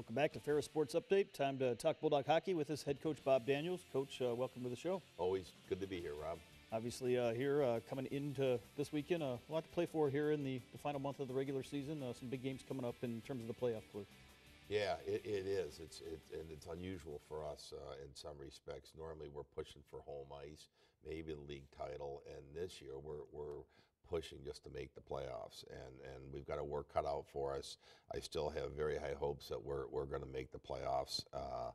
Welcome back to Ferris Sports Update. Time to talk Bulldog hockey with us head coach Bob Daniels. Coach, uh, welcome to the show. Always good to be here, Rob. Obviously, uh, here uh, coming into this weekend, uh, a lot to play for here in the, the final month of the regular season. Uh, some big games coming up in terms of the playoff push. Yeah, it, it is. It's it, and it's unusual for us uh, in some respects. Normally, we're pushing for home ice, maybe the league title, and this year we're we're pushing just to make the playoffs, and and we've got a work cut out for us. I still have very high hopes that we're we're going to make the playoffs. Uh,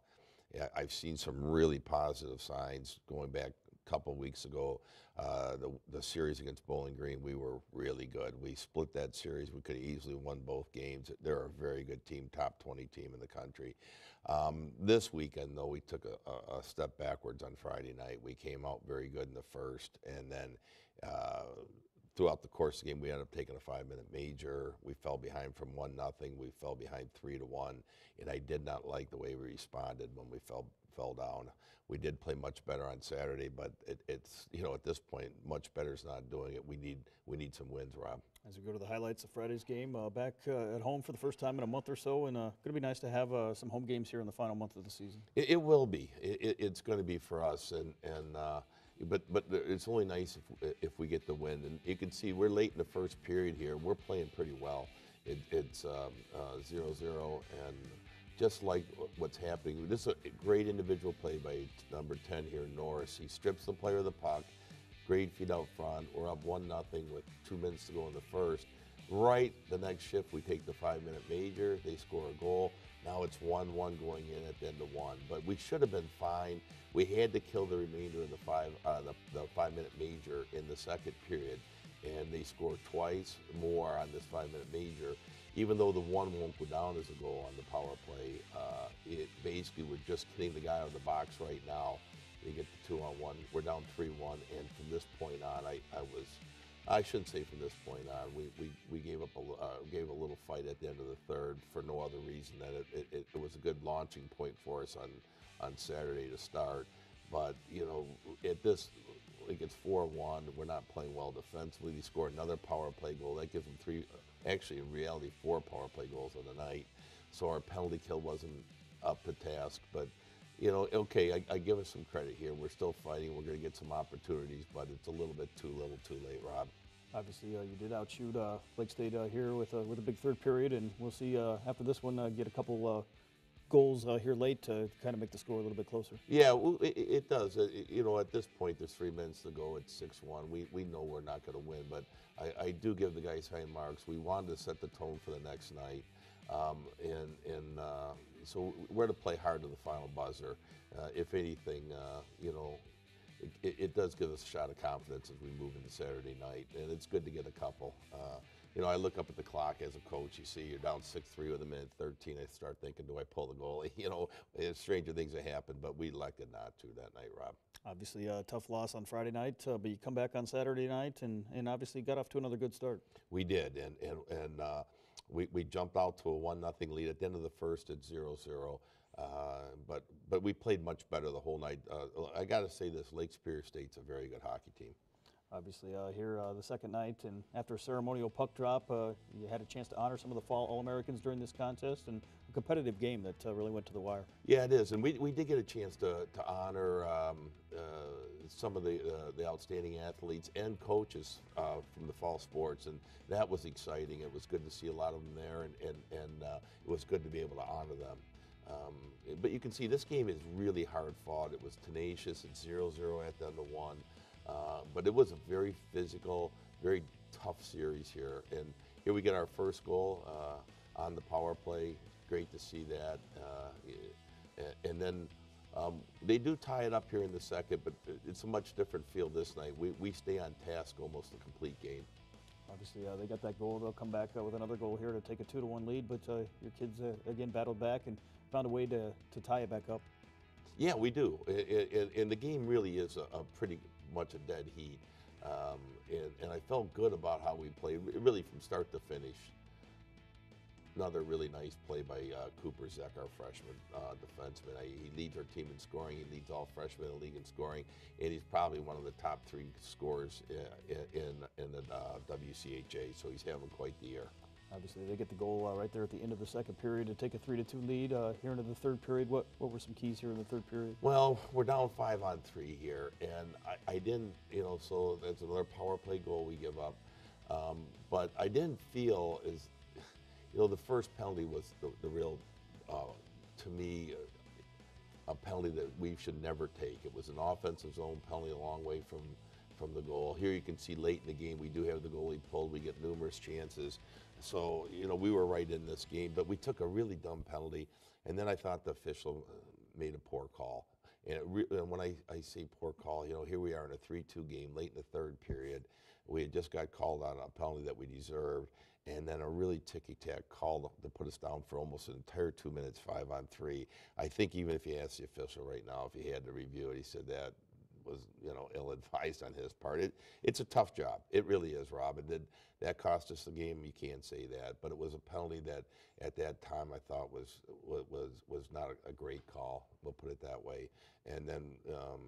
yeah, I've seen some really positive signs going back couple weeks ago. Uh, the, the series against Bowling Green, we were really good. We split that series. We could easily won both games. They're a very good team, top 20 team in the country. Um, this weekend, though, we took a, a, step backwards on Friday night. We came out very good in the first, and then uh, throughout the course of the game, we ended up taking a five-minute major. We fell behind from one nothing. We fell behind three to one, and I did not like the way we responded when we fell fell down. We did play much better on Saturday, but it, it's you know at this point, much better is not doing it. We need we need some wins, Rob. As we go to the highlights of Friday's game, uh, back uh, at home for the first time in a month or so, and uh, going to be nice to have uh, some home games here in the final month of the season. It, it will be. It, it's going to be for us, and and uh, but but it's only nice if if we get the win. And you can see we're late in the first period here. We're playing pretty well. It, it's um, uh, zero zero and just like what's happening. This is a great individual play by number 10 here, Norris. He strips the player of the puck, great feed out front. We're up 1 nothing with two minutes to go in the first. Right the next shift, we take the five minute major. They score a goal. Now it's 1 1 going in at the end of one. But we should have been fine. We had to kill the remainder of the five, uh, the, the five minute major in the second period. And they scored twice more on this five minute major even though the one won't go down as a goal on the power play, uh, it basically we're just hitting the guy out of the box right now. They get the two on one. We're down three one, and from this point on, I, I was. I shouldn't say from this point on. We, we, we gave up a uh, gave a little fight at the end of the third for no other reason than it, it, it was a good launching point for us on on Saturday to start. But you know, at this, like gets four one. We're not playing well defensively. They score another power play goal that gives them three actually in reality four power play goals on the night. So our penalty kill wasn't up to task, but you know, okay, I, I, give us some credit here. We're still fighting. We're going to get some opportunities, but it's a little bit too little, too late, Rob. Obviously, uh, you did outshoot uh, Lake State uh, here with uh, with a big third period, and we'll see uh, after this one uh, get a couple goals uh, here late to kind of make the score a little bit closer. Yeah, well, it, it does. It, you know, at this point, there's three minutes to go. It's 6 1. We, we know we're not going to win, but I, I, do give the guys high marks. We wanted to set the tone for the next night. Um, and and uh, so we're to play hard to the final buzzer. Uh, if anything, uh, you know, it, it, does give us a shot of confidence as we move into Saturday night, and it's good to get a couple. Uh, you know, I look up at the clock as a coach. You see, you're down six three with a minute thirteen. I start thinking, do I pull the goalie? You know, stranger things have happened, but we elected not to that night, Rob. Obviously, a tough loss on Friday night, uh, but you come back on Saturday night, and, and obviously got off to another good start. We did, and and and uh, we we jumped out to a one nothing lead at the end of the first at 0-0. Uh, but but we played much better the whole night. Uh, I got to say this: Lake Superior State's a very good hockey team obviously uh, here uh, the second night and after a ceremonial puck drop uh, you had a chance to honor some of the fall all-americans during this contest and a competitive game that uh, really went to the wire yeah it is and we, we did get a chance to, to honor um, uh, some of the, uh, the outstanding athletes and coaches from the fall sports and that was exciting it was good to see a lot of them there and, and, and it was good to be able to honor them um, but you can see this game is really hard fought. It was tenacious. It's 0-0 at the end of one. Uh, but it was a very physical, very tough series here. And here we get our first goal uh, on the power play. Great to see that. Uh, and then um, they do tie it up here in the second, but it's a much different feel this night. We, we stay on task almost the complete game. Obviously, uh, they got that goal. They'll come back uh, with another goal here to take a two to one lead. But uh, your kids again battled back and found a way to, to tie it back up. Yeah, we do. and the game really is a, a pretty much a dead heat. Um, and, and, I felt good about how we played, really from start to finish. Another really nice play by uh, Cooper Zech, our freshman uh, defenseman. I, he leads our team in scoring. He leads all freshmen in the league in scoring, and he's probably one of the top three scorers in in, in the uh, WCHA. So he's having quite the year. Obviously, they get the goal uh, right there at the end of the second period to take a three to two lead. Uh, here into the third period, what what were some keys here in the third period? Well, we're down five on three here, and I, I didn't, you know, so that's another power play goal we give up. Um, but I didn't feel as, you know, the first penalty was the, the real, uh, to me, uh, a penalty that we should never take. It was an offensive zone penalty a long way from from the goal. Here you can see late in the game we do have the goalie pulled. We get numerous chances. So you know we were right in this game, but we took a really dumb penalty, and then I thought the official uh, made a poor call. And, re- and when I, I say poor call, you know, here we are in a 3 2 game late in the third period. We had just got called on a penalty that we deserved, and then a really ticky tack call to put us down for almost an entire two minutes, five on three. I think even if you ask the official right now, if he had to review it, he said that was you know ill advised on his part. It, it's a tough job. It really is, Rob. It did that cost us the game. You can't say that, but it was a penalty that at that time I thought was was was not a, a great call. We'll put it that way. And then um,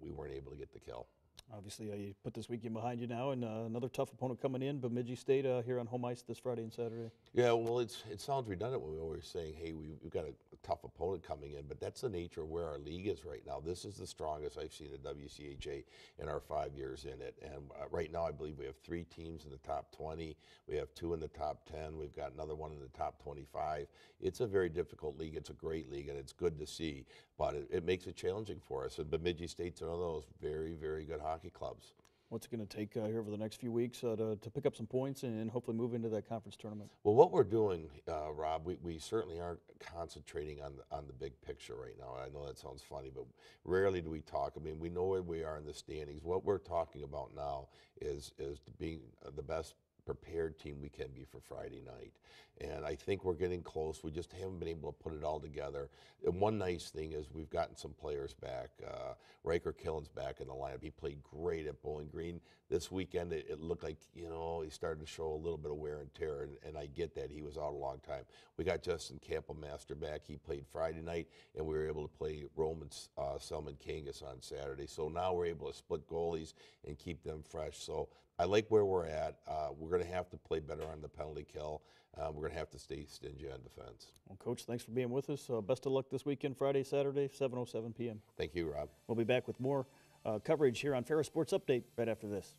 we weren't able to get the kill. Obviously, uh, you put this weekend behind you now, and uh, another tough opponent coming in, Bemidji State uh, here on home ice this Friday and Saturday. Yeah, well, it's it sounds redundant when we always saying, "Hey, we, we've got a tough opponent coming in," but that's the nature of where our league is right now. This is the strongest I've seen the WCHA in our five years in it, and uh, right now I believe we have three teams in the top 20. We have two in the top 10. We've got another one in the top 25. It's a very difficult league. It's a great league, and it's good to see, but it, it makes it challenging for us. And Bemidji State's one of those very, very good hockey clubs. What's it going to take uh, here over the next few weeks uh, to, to pick up some points and, hopefully move into that conference tournament? Well, what we're doing, uh, Rob, we, we certainly aren't concentrating on the, on the big picture right now. I know that sounds funny, but rarely do we talk. I mean, we know where we are in the standings. What we're talking about now is is being the best prepared team we can be for Friday night. And I think we're getting close. We just haven't been able to put it all together. And one nice thing is we've gotten some players back. Uh, Ryker Killins's back in the lineup. He played great at Bowling Green. This weekend, it, it, looked like, you know, he started to show a little bit of wear and tear, and, and I get that. He was out a long time. We got Justin Kapelmaster back. He played Friday night, and we were able to play Roman uh, Salmenkangas on Saturday. So now we're able to split goalies and keep them fresh. So I like where we're at. Uh, we're going to have to play better on the penalty kill. Uh, we're going to have to stay stingy on defense. Well, Coach, thanks for being with us. Uh, best of luck this weekend, Friday, Saturday, 7.07 p.m. Thank you, Rob. We'll be back with more uh, coverage here on Ferris Sports Update right after this.